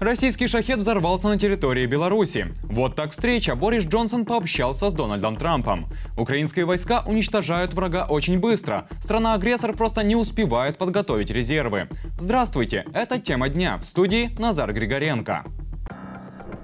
Российский шахет взорвался на территории Беларуси. Вот так встреча. Борис Джонсон пообщался с Дональдом Трампом. Украинские войска уничтожают врага очень быстро. Страна-агрессор просто не успевает подготовить резервы. Здравствуйте, это тема дня. В студии Назар Григоренко.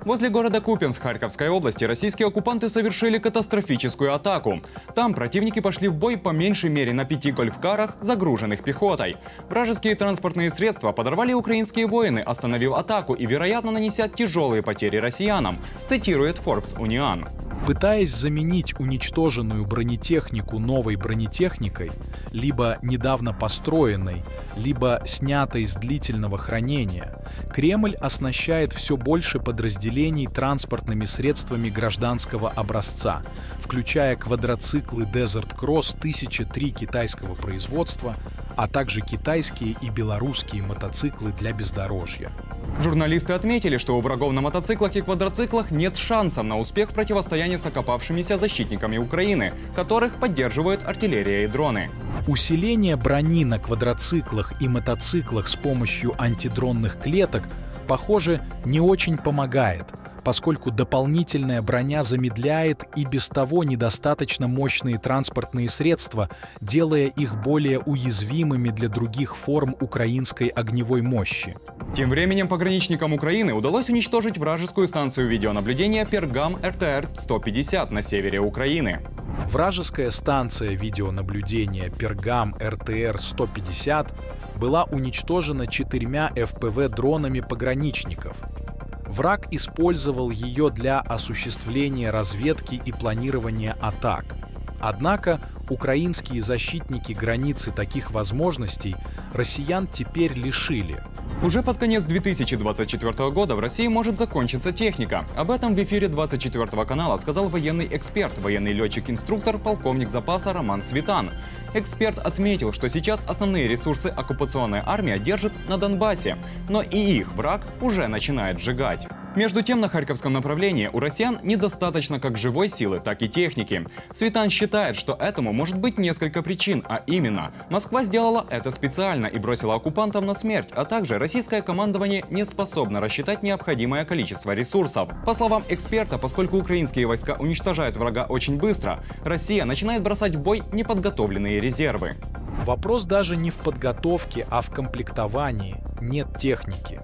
Возле города Купинск Харьковской области российские оккупанты совершили катастрофическую атаку. Там противники пошли в бой по меньшей мере на пяти гольфкарах, загруженных пехотой. Вражеские транспортные средства подорвали украинские воины, остановив атаку и, вероятно, нанеся тяжелые потери россиянам, цитирует Forbes Union. Пытаясь заменить уничтоженную бронетехнику новой бронетехникой, либо недавно построенной, либо снятой с длительного хранения, Кремль оснащает все больше подразделений транспортными средствами гражданского образца, включая квадроциклы Desert Cross 1003 китайского производства, а также китайские и белорусские мотоциклы для бездорожья. Журналисты отметили, что у врагов на мотоциклах и квадроциклах нет шанса на успех противостояния с окопавшимися защитниками Украины, которых поддерживают артиллерия и дроны. Усиление брони на квадроциклах и мотоциклах с помощью антидронных клеток, похоже, не очень помогает – поскольку дополнительная броня замедляет и без того недостаточно мощные транспортные средства, делая их более уязвимыми для других форм украинской огневой мощи. Тем временем пограничникам Украины удалось уничтожить вражескую станцию видеонаблюдения Пергам РТР-150 на севере Украины. Вражеская станция видеонаблюдения Пергам РТР-150 была уничтожена четырьмя ФПВ-дронами пограничников – Враг использовал ее для осуществления разведки и планирования атак. Однако украинские защитники границы таких возможностей россиян теперь лишили – уже под конец 2024 года в России может закончиться техника. Об этом в эфире 24 канала сказал военный эксперт, военный летчик-инструктор, полковник запаса Роман Светан. Эксперт отметил, что сейчас основные ресурсы оккупационная армия держит на Донбассе, но и их враг уже начинает сжигать. Между тем, на Харьковском направлении у россиян недостаточно как живой силы, так и техники. Светан считает, что этому может быть несколько причин, а именно, Москва сделала это специально и бросила оккупантов на смерть, а также российское командование не способно рассчитать необходимое количество ресурсов. По словам эксперта, поскольку украинские войска уничтожают врага очень быстро, Россия начинает бросать в бой неподготовленные резервы. Вопрос даже не в подготовке, а в комплектовании. Нет техники.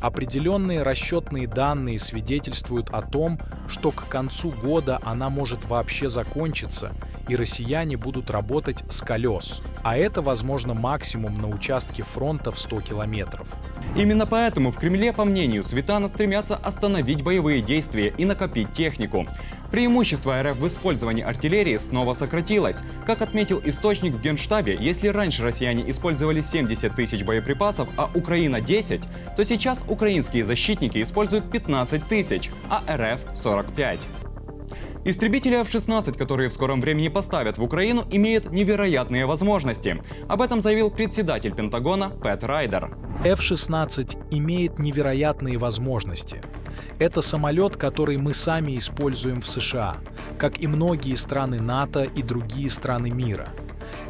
Определенные расчетные данные свидетельствуют о том, что к концу года она может вообще закончиться, и россияне будут работать с колес. А это, возможно, максимум на участке фронта в 100 километров. Именно поэтому в Кремле, по мнению Светана, стремятся остановить боевые действия и накопить технику. Преимущество РФ в использовании артиллерии снова сократилось. Как отметил источник в Генштабе, если раньше россияне использовали 70 тысяч боеприпасов, а Украина 10, то сейчас украинские защитники используют 15 тысяч, а РФ 45. Истребители F-16, которые в скором времени поставят в Украину, имеют невероятные возможности. Об этом заявил председатель Пентагона Пэт Райдер. F-16 имеет невероятные возможности. Это самолет, который мы сами используем в США, как и многие страны НАТО и другие страны мира.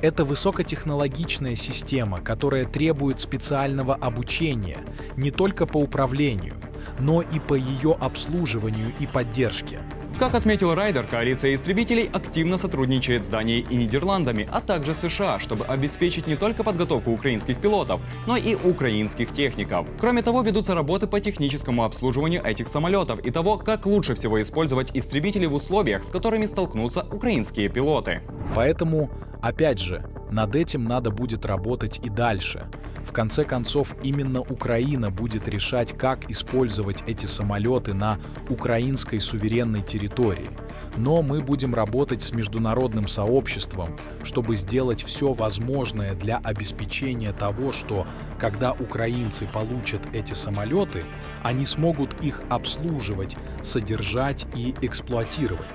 Это высокотехнологичная система, которая требует специального обучения не только по управлению, но и по ее обслуживанию и поддержке. Как отметил Райдер, коалиция истребителей активно сотрудничает с Данией и Нидерландами, а также США, чтобы обеспечить не только подготовку украинских пилотов, но и украинских техников. Кроме того, ведутся работы по техническому обслуживанию этих самолетов и того, как лучше всего использовать истребители в условиях, с которыми столкнутся украинские пилоты. Поэтому, опять же, над этим надо будет работать и дальше. В конце концов, именно Украина будет решать, как использовать эти самолеты на украинской суверенной территории. Но мы будем работать с международным сообществом, чтобы сделать все возможное для обеспечения того, что когда украинцы получат эти самолеты, они смогут их обслуживать, содержать и эксплуатировать.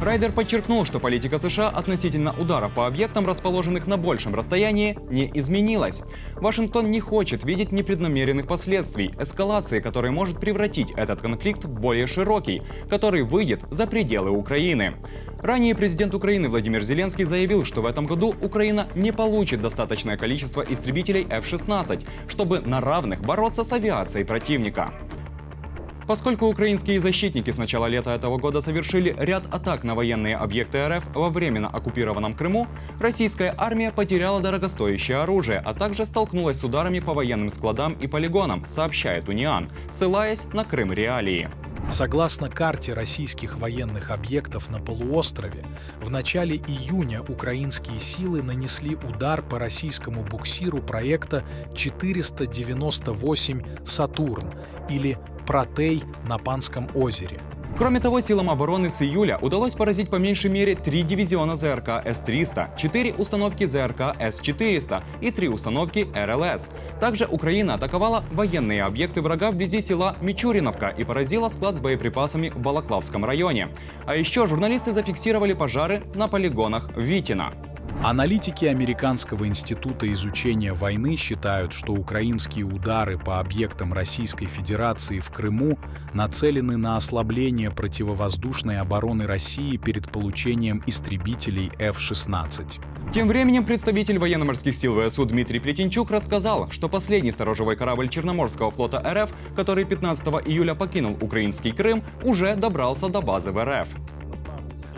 Райдер подчеркнул, что политика США относительно ударов по объектам, расположенных на большем расстоянии, не изменилась. Вашингтон не хочет видеть непреднамеренных последствий, эскалации, которая может превратить этот конфликт в более широкий, который выйдет за пределы Украины. Ранее президент Украины Владимир Зеленский заявил, что в этом году Украина не получит достаточное количество истребителей F-16, чтобы на равных бороться с авиацией противника. Поскольку украинские защитники с начала лета этого года совершили ряд атак на военные объекты РФ во временно оккупированном Крыму, российская армия потеряла дорогостоящее оружие, а также столкнулась с ударами по военным складам и полигонам, сообщает Униан, ссылаясь на Крым Реалии. Согласно карте российских военных объектов на полуострове, в начале июня украинские силы нанесли удар по российскому буксиру проекта 498 «Сатурн» или «Протей» на Панском озере – Кроме того, силам обороны с июля удалось поразить по меньшей мере три дивизиона ЗРК С-300, четыре установки ЗРК С-400 и три установки РЛС. Также Украина атаковала военные объекты врага вблизи села Мичуриновка и поразила склад с боеприпасами в Балаклавском районе. А еще журналисты зафиксировали пожары на полигонах Витина. Аналитики Американского института изучения войны считают, что украинские удары по объектам Российской Федерации в Крыму нацелены на ослабление противовоздушной обороны России перед получением истребителей F-16. Тем временем представитель военно-морских сил ВСУ Дмитрий Плетенчук рассказал, что последний сторожевой корабль Черноморского флота РФ, который 15 июля покинул украинский Крым, уже добрался до базы в РФ.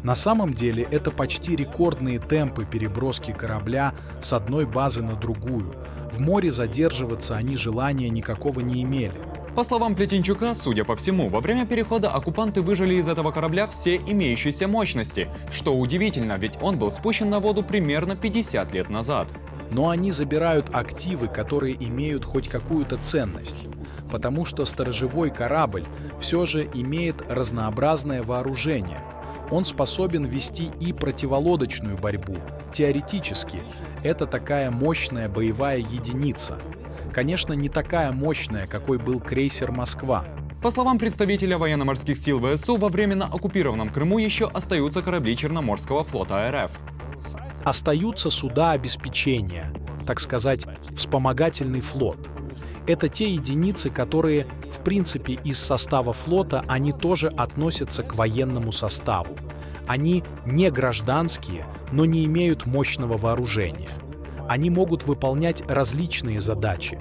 На самом деле это почти рекордные темпы переброски корабля с одной базы на другую. В море задерживаться они желания никакого не имели. По словам Плетенчука, судя по всему, во время перехода оккупанты выжили из этого корабля все имеющиеся мощности. Что удивительно, ведь он был спущен на воду примерно 50 лет назад. Но они забирают активы, которые имеют хоть какую-то ценность. Потому что сторожевой корабль все же имеет разнообразное вооружение – он способен вести и противолодочную борьбу. Теоретически, это такая мощная боевая единица. Конечно, не такая мощная, какой был крейсер «Москва», по словам представителя военно-морских сил ВСУ, во временно оккупированном Крыму еще остаются корабли Черноморского флота РФ. Остаются суда обеспечения, так сказать, вспомогательный флот. Это те единицы, которые, в принципе, из состава флота, они тоже относятся к военному составу. Они не гражданские, но не имеют мощного вооружения. Они могут выполнять различные задачи,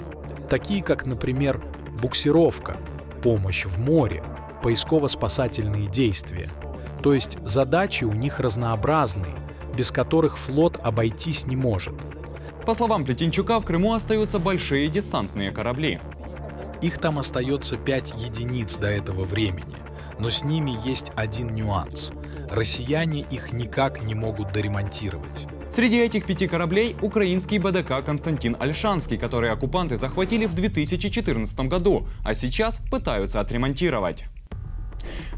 такие как, например, буксировка, помощь в море, поисково-спасательные действия. То есть задачи у них разнообразные, без которых флот обойтись не может – по словам Плетенчука, в Крыму остаются большие десантные корабли. Их там остается 5 единиц до этого времени, но с ними есть один нюанс. Россияне их никак не могут доремонтировать. Среди этих пяти кораблей украинский БДК Константин Альшанский, который оккупанты захватили в 2014 году, а сейчас пытаются отремонтировать.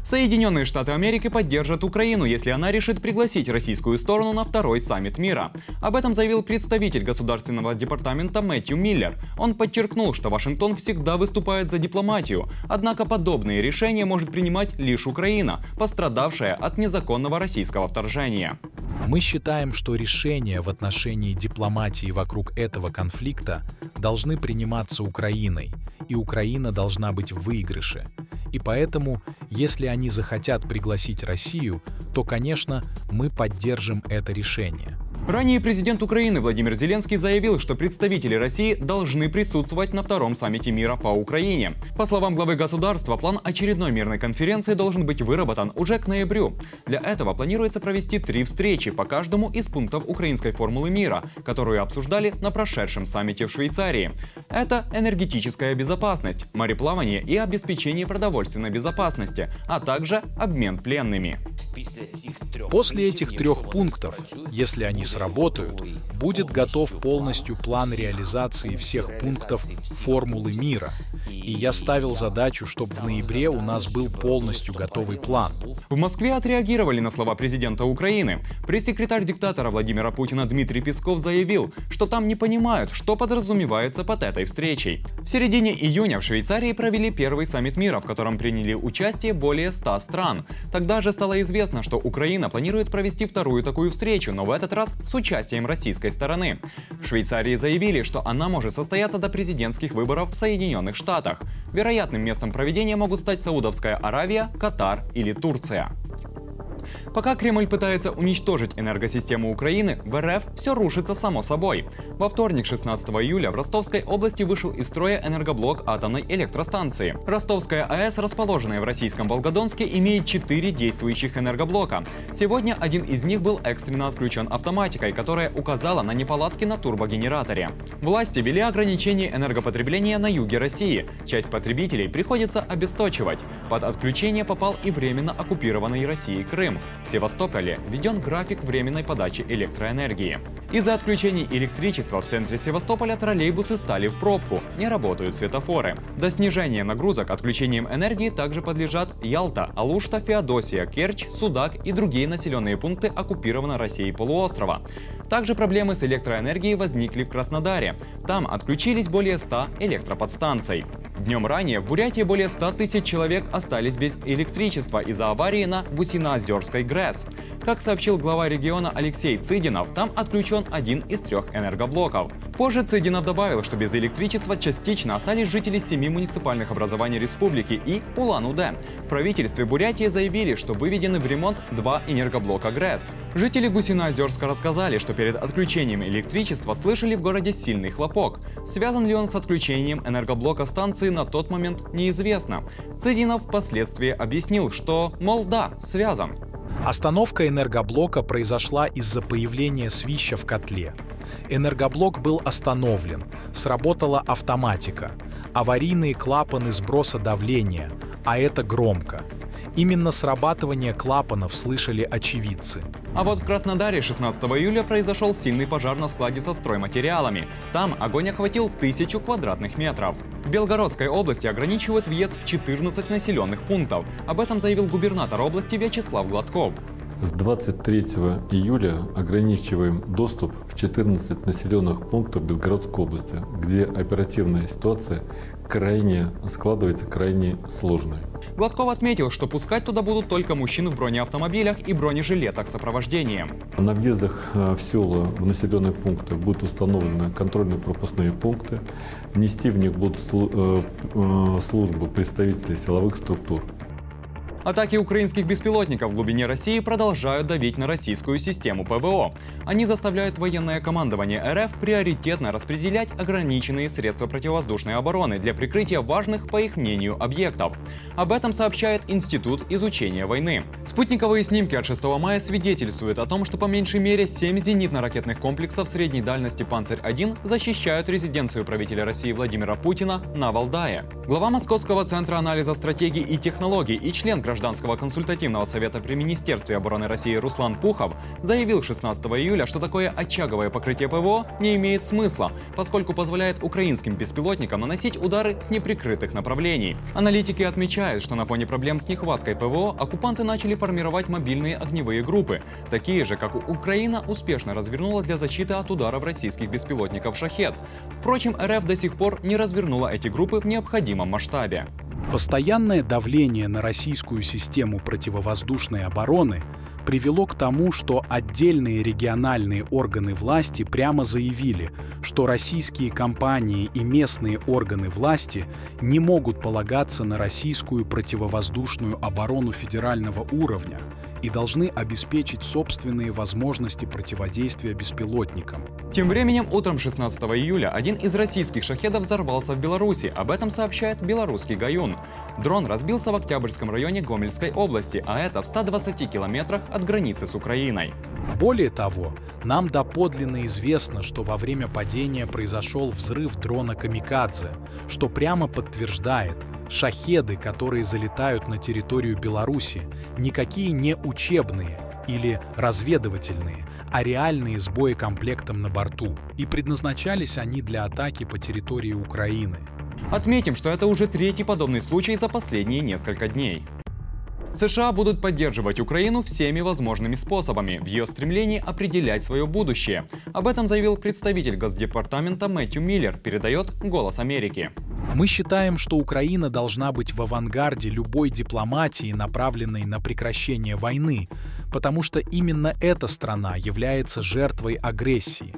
Соединенные Штаты Америки поддержат Украину, если она решит пригласить российскую сторону на второй саммит мира. Об этом заявил представитель Государственного департамента Мэтью Миллер. Он подчеркнул, что Вашингтон всегда выступает за дипломатию, однако подобные решения может принимать лишь Украина, пострадавшая от незаконного российского вторжения. Мы считаем, что решения в отношении дипломатии вокруг этого конфликта должны приниматься Украиной, и Украина должна быть в выигрыше. И поэтому, если они захотят пригласить Россию, то, конечно, мы поддержим это решение. Ранее президент Украины Владимир Зеленский заявил, что представители России должны присутствовать на втором саммите мира по Украине. По словам главы государства, план очередной мирной конференции должен быть выработан уже к ноябрю. Для этого планируется провести три встречи по каждому из пунктов украинской формулы мира, которую обсуждали на прошедшем саммите в Швейцарии. Это энергетическая безопасность, мореплавание и обеспечение продовольственной безопасности, а также обмен пленными. После этих трех пунктов, если они сработают, будет готов полностью план реализации всех пунктов формулы мира. И я ставил задачу, чтобы в ноябре у нас был полностью готовый план. В Москве отреагировали на слова президента Украины. Пресс-секретарь диктатора Владимира Путина Дмитрий Песков заявил, что там не понимают, что подразумевается под этой встречей. В середине июня в Швейцарии провели первый саммит мира, в котором приняли участие более 100 стран. Тогда же стало известно, что Украина планирует провести вторую такую встречу, но в этот раз с участием российской стороны. В Швейцарии заявили, что она может состояться до президентских выборов в Соединенных Штатах. Вероятным местом проведения могут стать Саудовская Аравия, Катар или Турция. Пока Кремль пытается уничтожить энергосистему Украины, в РФ все рушится само собой. Во вторник, 16 июля, в Ростовской области вышел из строя энергоблок атомной электростанции. Ростовская АЭС, расположенная в российском Волгодонске, имеет 4 действующих энергоблока. Сегодня один из них был экстренно отключен автоматикой, которая указала на неполадки на турбогенераторе. Власти ввели ограничение энергопотребления на юге России. Часть потребителей приходится обесточивать. Под отключение попал и временно оккупированный Россией Крым. В Севастополе введен график временной подачи электроэнергии. Из-за отключений электричества в центре Севастополя троллейбусы стали в пробку, не работают светофоры. До снижения нагрузок отключением энергии также подлежат Ялта, Алушта, Феодосия, Керчь, Судак и другие населенные пункты оккупированного Россией полуострова. Также проблемы с электроэнергией возникли в Краснодаре. Там отключились более 100 электроподстанций. Днем ранее в Бурятии более 100 тысяч человек остались без электричества из-за аварии на Гусиноозерской ГРЭС. Как сообщил глава региона Алексей Цыдинов, там отключен один из трех энергоблоков. Позже Цыдинов добавил, что без электричества частично остались жители семи муниципальных образований республики и Улан-Удэ. В правительстве Бурятии заявили, что выведены в ремонт два энергоблока ГРЭС. Жители Гусиноозерска рассказали, что перед отключением электричества слышали в городе сильный хлопок. Связан ли он с отключением энергоблока станции на тот момент неизвестно. Цыдинов впоследствии объяснил, что, мол, да, связан. Остановка энергоблока произошла из-за появления свища в котле. Энергоблок был остановлен, сработала автоматика, аварийные клапаны сброса давления, а это громко. Именно срабатывание клапанов слышали очевидцы. А вот в Краснодаре 16 июля произошел сильный пожар на складе со стройматериалами. Там огонь охватил тысячу квадратных метров. В Белгородской области ограничивают въезд в 14 населенных пунктов. Об этом заявил губернатор области Вячеслав Гладков. С 23 июля ограничиваем доступ в 14 населенных пунктов Белгородской области, где оперативная ситуация крайне складывается крайне сложной. Гладков отметил, что пускать туда будут только мужчин в бронеавтомобилях и бронежилетах сопровождения. На въездах э, в села, в населенные пункты будут установлены контрольно-пропускные пункты. Нести в них будут э, э, службу представителей силовых структур. Атаки украинских беспилотников в глубине России продолжают давить на российскую систему ПВО. Они заставляют военное командование РФ приоритетно распределять ограниченные средства противовоздушной обороны для прикрытия важных, по их мнению, объектов. Об этом сообщает Институт изучения войны. Спутниковые снимки от 6 мая свидетельствуют о том, что по меньшей мере 7 зенитно-ракетных комплексов средней дальности «Панцирь-1» защищают резиденцию правителя России Владимира Путина на Валдае. Глава Московского центра анализа стратегий и технологий и член гражданского консультативного совета при Министерстве обороны России Руслан Пухов заявил 16 июля, что такое очаговое покрытие ПВО не имеет смысла, поскольку позволяет украинским беспилотникам наносить удары с неприкрытых направлений. Аналитики отмечают, что на фоне проблем с нехваткой ПВО оккупанты начали формировать мобильные огневые группы, такие же, как Украина успешно развернула для защиты от ударов российских беспилотников «Шахет». Впрочем, РФ до сих пор не развернула эти группы в необходимом масштабе. Постоянное давление на российскую систему противовоздушной обороны привело к тому, что отдельные региональные органы власти прямо заявили, что российские компании и местные органы власти не могут полагаться на российскую противовоздушную оборону федерального уровня и должны обеспечить собственные возможности противодействия беспилотникам. Тем временем, утром 16 июля один из российских шахедов взорвался в Беларуси. Об этом сообщает белорусский Гаюн. Дрон разбился в Октябрьском районе Гомельской области, а это в 120 километрах от границы с Украиной. Более того, нам доподлинно известно, что во время падения произошел взрыв дрона «Камикадзе», что прямо подтверждает, шахеды, которые залетают на территорию Беларуси, никакие не учебные или разведывательные, а реальные с боекомплектом на борту. И предназначались они для атаки по территории Украины. Отметим, что это уже третий подобный случай за последние несколько дней. США будут поддерживать Украину всеми возможными способами в ее стремлении определять свое будущее. Об этом заявил представитель Госдепартамента Мэтью Миллер, передает «Голос Америки». Мы считаем, что Украина должна быть в авангарде любой дипломатии, направленной на прекращение войны, потому что именно эта страна является жертвой агрессии.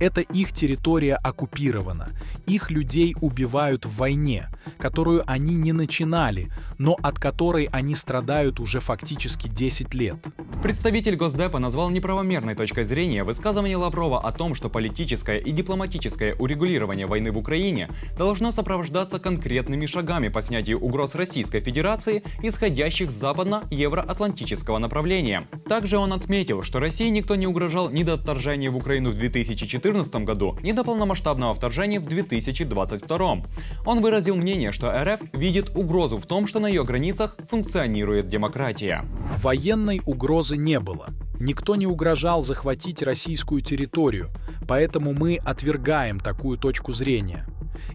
Это их территория оккупирована, их людей убивают в войне, которую они не начинали, но от которой они страдают уже фактически 10 лет. Представитель Госдепа назвал неправомерной точкой зрения высказывание Лаврова о том, что политическое и дипломатическое урегулирование войны в Украине должно сопровождаться конкретными шагами по снятию угроз Российской Федерации, исходящих с западно-евроатлантического направления. Также он отметил, что России никто не угрожал ни до вторжения в Украину в 2014 году, ни до полномасштабного вторжения в 2022. Он выразил мнение, что РФ видит угрозу в том, что на ее границах функционирует демократия. Военной угрозы не было. Никто не угрожал захватить российскую территорию, поэтому мы отвергаем такую точку зрения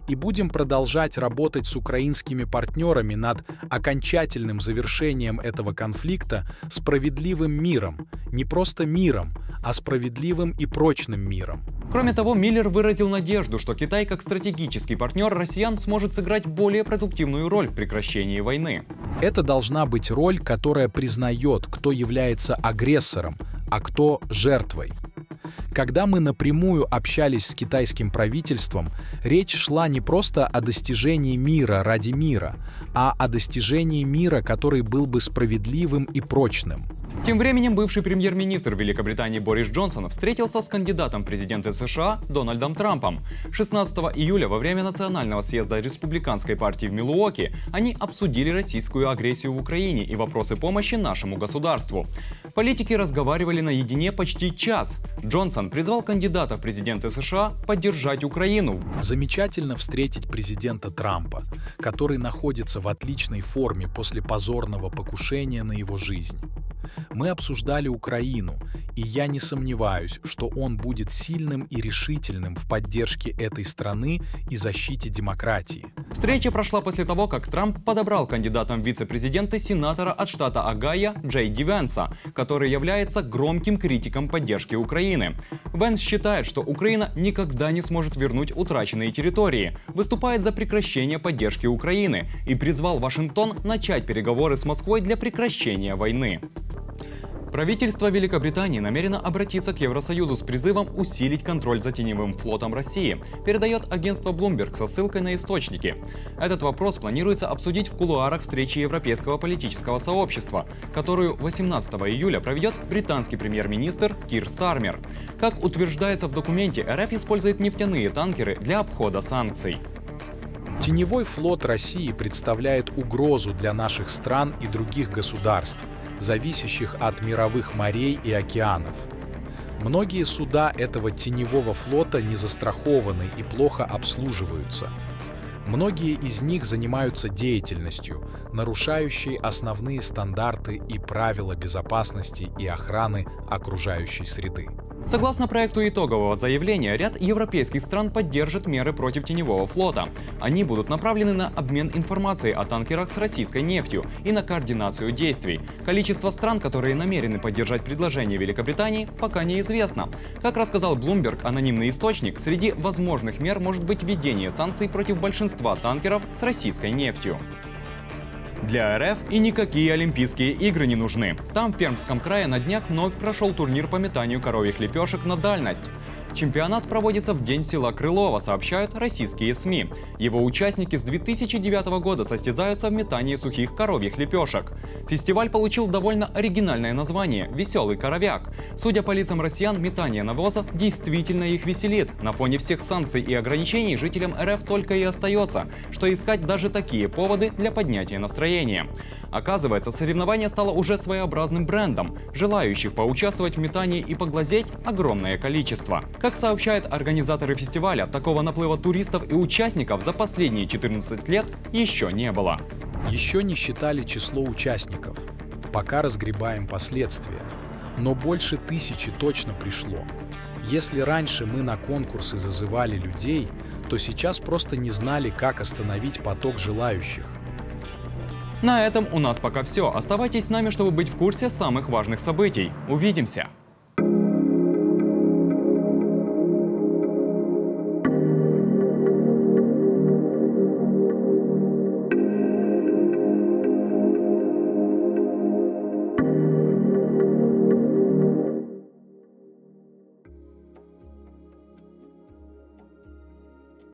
и будем продолжать работать с украинскими партнерами над окончательным завершением этого конфликта справедливым миром, не просто миром, а справедливым и прочным миром. Кроме того, Миллер выразил надежду, что Китай как стратегический партнер россиян сможет сыграть более продуктивную роль в прекращении войны. Это должна быть роль, которая признает, кто является агрессором, а кто жертвой. Когда мы напрямую общались с китайским правительством, речь шла не просто о достижении мира ради мира, а о достижении мира, который был бы справедливым и прочным. Тем временем бывший премьер-министр Великобритании Борис Джонсон встретился с кандидатом в президенты США Дональдом Трампом. 16 июля во время национального съезда республиканской партии в Милуоке они обсудили российскую агрессию в Украине и вопросы помощи нашему государству. Политики разговаривали наедине почти час. Джонсон призвал кандидата в президенты США поддержать Украину. Замечательно встретить президента Трампа, который находится в отличной форме после позорного покушения на его жизнь. Мы обсуждали Украину, и я не сомневаюсь, что он будет сильным и решительным в поддержке этой страны и защите демократии. Встреча прошла после того, как Трамп подобрал кандидатом в вице-президенты сенатора от штата Агая Джей Ди Венса, который является громким критиком поддержки Украины. Венс считает, что Украина никогда не сможет вернуть утраченные территории, выступает за прекращение поддержки Украины и призвал Вашингтон начать переговоры с Москвой для прекращения войны. Правительство Великобритании намерено обратиться к Евросоюзу с призывом усилить контроль за теневым флотом России, передает агентство Bloomberg со ссылкой на источники. Этот вопрос планируется обсудить в кулуарах встречи Европейского политического сообщества, которую 18 июля проведет британский премьер-министр Кир Стармер. Как утверждается в документе, РФ использует нефтяные танкеры для обхода санкций. Теневой флот России представляет угрозу для наших стран и других государств – зависящих от мировых морей и океанов. Многие суда этого теневого флота не застрахованы и плохо обслуживаются. Многие из них занимаются деятельностью, нарушающей основные стандарты и правила безопасности и охраны окружающей среды. Согласно проекту итогового заявления, ряд европейских стран поддержит меры против теневого флота. Они будут направлены на обмен информацией о танкерах с российской нефтью и на координацию действий. Количество стран, которые намерены поддержать предложение Великобритании, пока неизвестно. Как рассказал Bloomberg, анонимный источник, среди возможных мер может быть введение санкций против большинства танкеров с российской нефтью. Для РФ и никакие Олимпийские игры не нужны. Там, в Пермском крае, на днях вновь прошел турнир по метанию коровьих лепешек на дальность. Чемпионат проводится в день села Крылова, сообщают российские СМИ. Его участники с 2009 года состязаются в метании сухих коровьих лепешек. Фестиваль получил довольно оригинальное название – «Веселый коровяк». Судя по лицам россиян, метание навоза действительно их веселит. На фоне всех санкций и ограничений жителям РФ только и остается, что искать даже такие поводы для поднятия настроения. Оказывается, соревнование стало уже своеобразным брендом. Желающих поучаствовать в метании и поглазеть огромное количество. Как сообщают организаторы фестиваля, такого наплыва туристов и участников за последние 14 лет еще не было. Еще не считали число участников. Пока разгребаем последствия. Но больше тысячи точно пришло. Если раньше мы на конкурсы зазывали людей, то сейчас просто не знали, как остановить поток желающих. На этом у нас пока все. Оставайтесь с нами, чтобы быть в курсе самых важных событий. Увидимся!